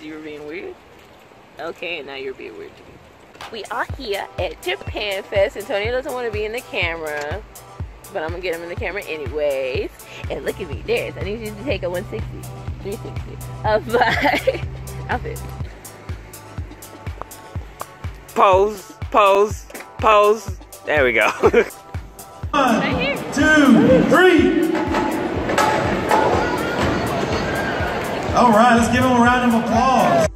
You were being weird? Okay, now you're being weird to me. We are here at Japan Fest. Antonio doesn't want to be in the camera, but I'm gonna get him in the camera anyways. And look at me, there's. I need you to take a 160, 360 of uh, my outfit. Pose, pose, pose. There we go. Right here. two, three. All right, let's give him a round of applause.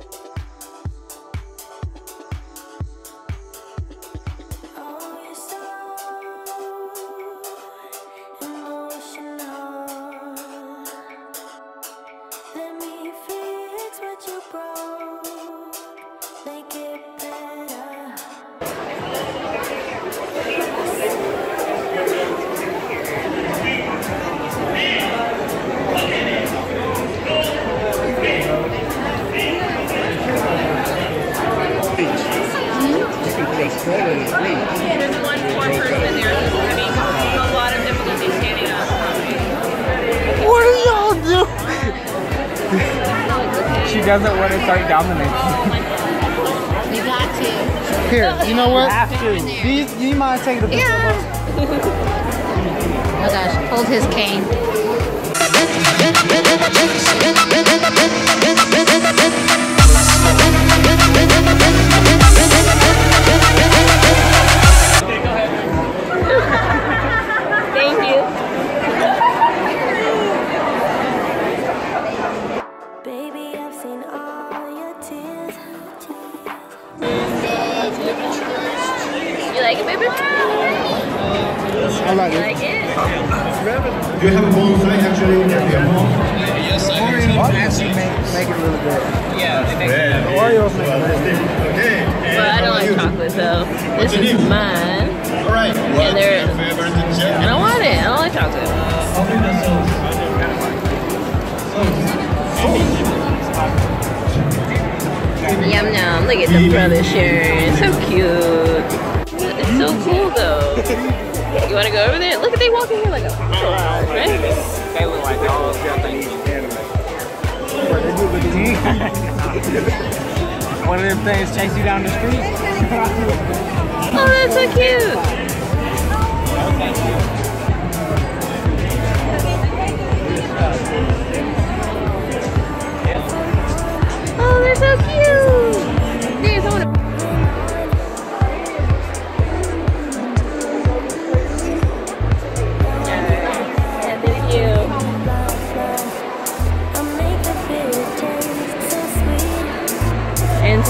There's one poor person there who's having a lot of difficulty standing up. what are y'all doing? She doesn't want to start dominating. You got to. Here, you know what? Have to. Do you, do you mind taking a picture of us? Oh gosh, hold his cane. Like it, baby? I like You it. like it? Do you have a bonsai actually at your home? Oreos make, make it really good. Yeah. Oreos make it really good. Okay. But I don't like chocolate, so this is mine. All right. What's there- your favorite gem? I don't want it. I don't like chocolate. Yum yum. Look at the brother sharing. So cute. So cool though. You wanna go over there? Look at they walking here like a right? They look like all Japanese anime. What they do with the One of them things chase you down the street. Oh, that's so cute.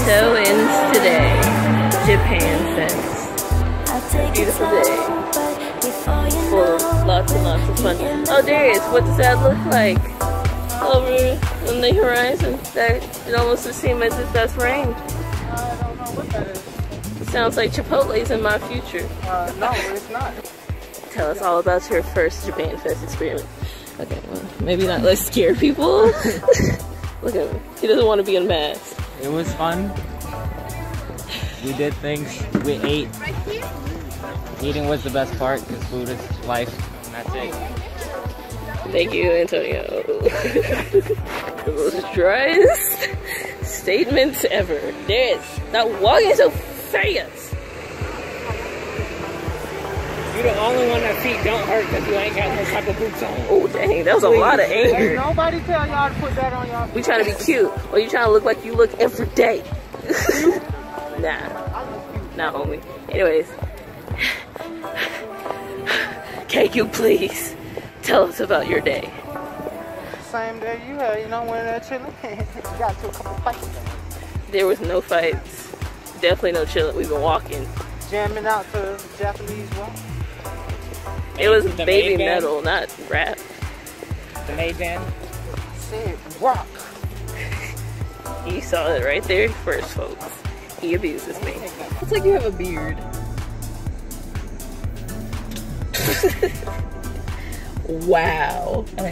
So ends today. Japan Fest. I'll Beautiful day. but Full of lots and lots of fun. Oh, Darius, what does that look like? Over on the horizon. That it almost would seem as if that's rain. I don't know what that is. It sounds like Chipotle's in my future. Uh, no, it's not. Tell us all about your first Japan Fest experience. Okay, well, maybe not let's scare people. Look at him. He doesn't want to be in unmasked. It was fun. We did things. We ate. Eating was the best part because food is life. And that's it. Thank you, Antonio. the most driest statements ever. Darius, stop walking so fast. You're the only one that feet don't hurt because you ain't got no type of boots on. Oh, dang, that was a lot of Ain't anger. nobody tell y'all to put that on y'all. We trying to be cute, or you trying to look like you look every day? nah, not homie. Anyways, KQ, please tell us about your day. Same day you had, you know, when that chilling. got to a couple fights. There was no fights, definitely no chilling. We've been walking. Jamming out to Japanese rock. It was baby maid band? metal, not rap. The maid band. Said rock. You saw it right there first, folks. He abuses me. Looks like you have a beard. wow. How